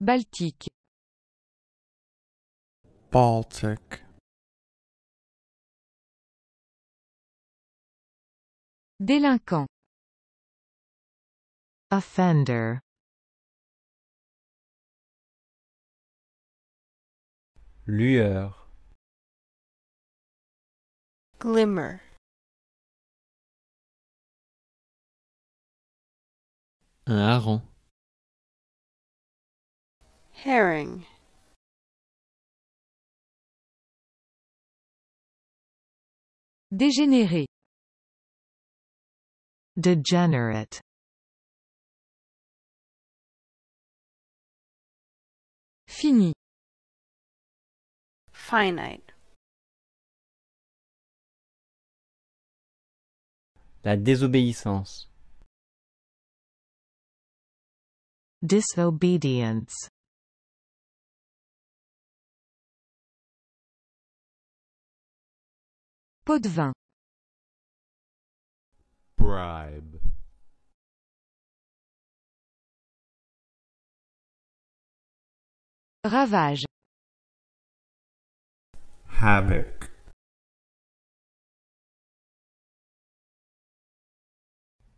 Baltique. Baltic, Délinquant. offender, lueur, glimmer, un hareng, herring, Dégénéré. degenerate, Fini. finite, la désobéissance, disobedience, Pot de vin. bribe, Ravage. havoc,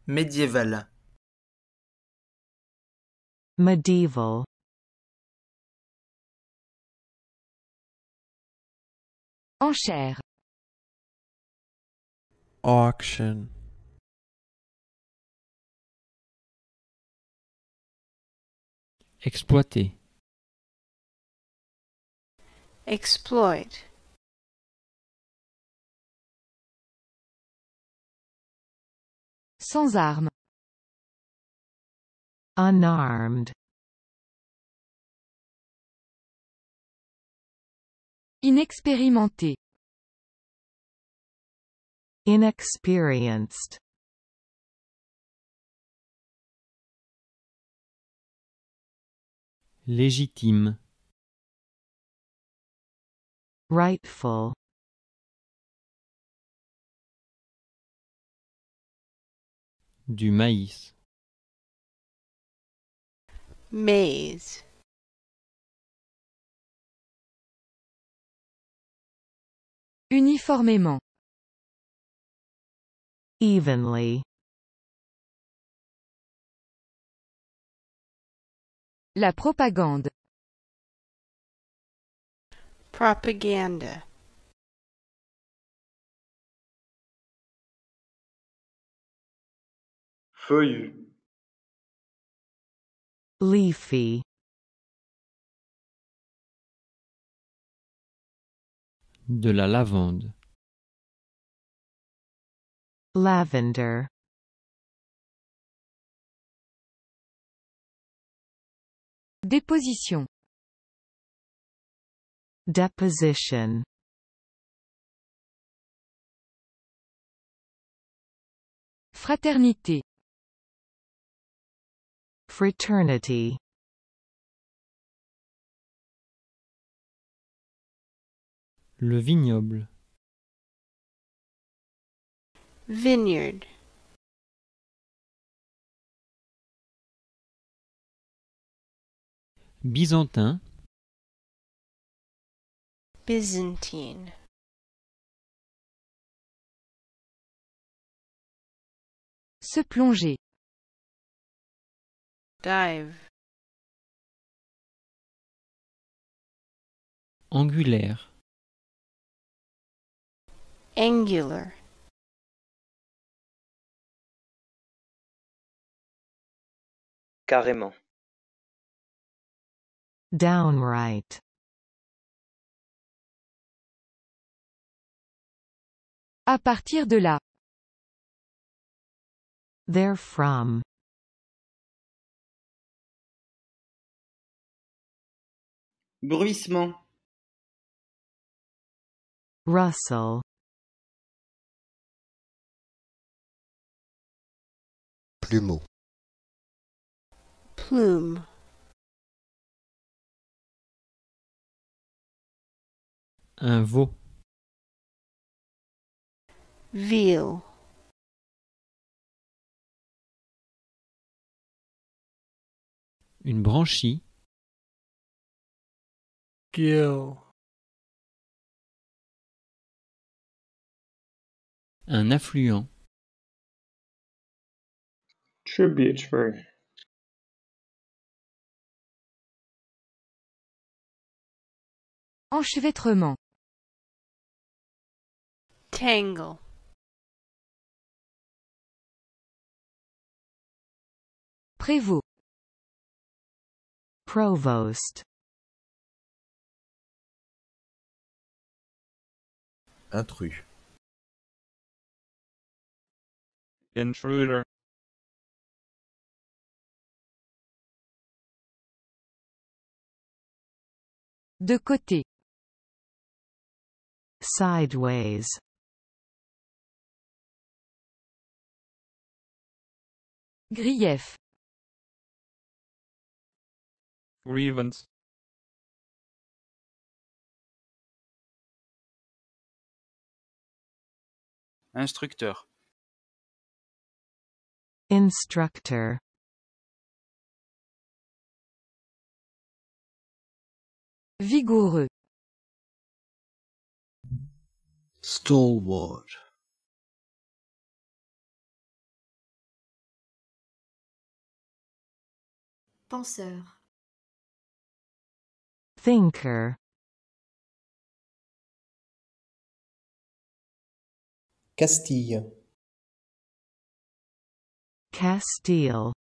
médiéval, medieval, Enchère. Auction, exploiter, exploit, Sans armes. unarmed, Inexpérimenté. Inexperienced, légitime, rightful, du maïs, maize, Uniformément. Evenly, La propagande. propaganda, feuillu, leafy, de la lavande, lavender, Déposition. deposition, Fraternité. fraternity, le vignoble, vineyard, byzantin, Byzantine, Se plonger. dive, angulaire, angular, carrément, downright, À partir de là. therefrom, Bruissement. rustle, plumeau, plume, un veau, veal, une branchie, gill, Un affluent. tributary, Enchevêtrement. tangle, Prévôt. Provost. Intrus. intruder, De côté. Sideways. Grief. grievance, Instructeur. Instructor. Vigoureux. Stalwart, Penseur. Thinker. Castille. Castile.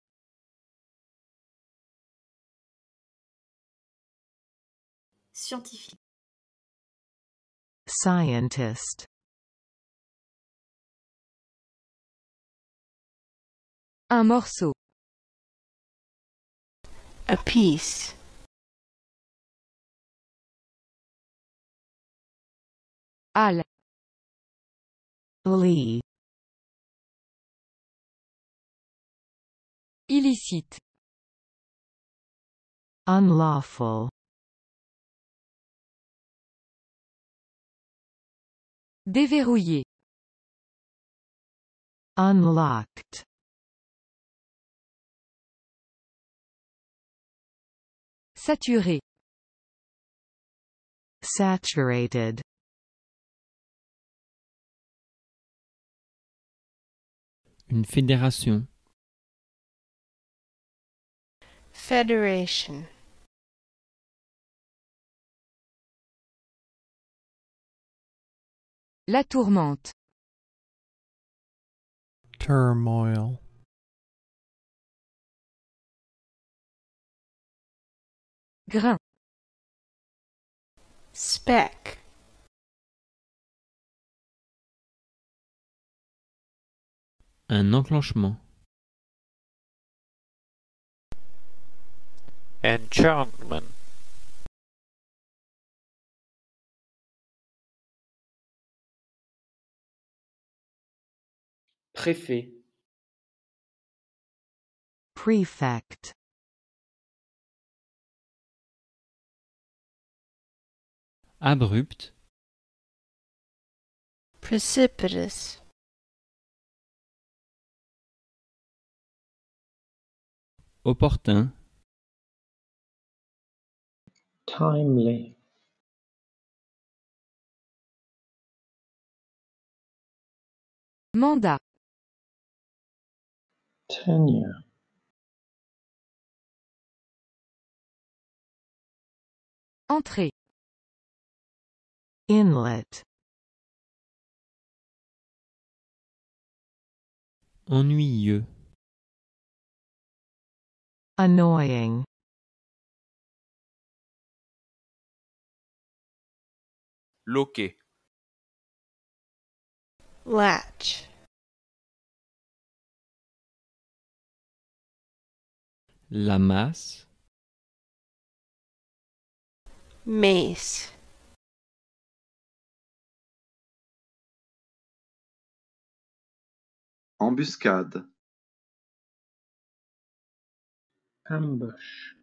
Scientifique. Scientist. Un morceau. a piece, Halle. Lee. Illicite. Unlawful. Déverrouiller. Unlocked. Saturé. Saturated. Une fédération. federation, La tourmente. turmoil, Grain. speck, Un enclenchement. enchantment, Préfet. Prefect. Abrupt. precipitous, Opportun. timely, Mandat. Tenure, Entrée. Inlet. Ennuyeux. Annoying. Loquet. latch, La masse. mace, Embuscade. ambush,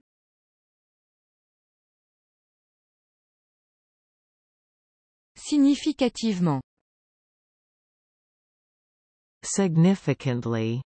Significativement. Significantly.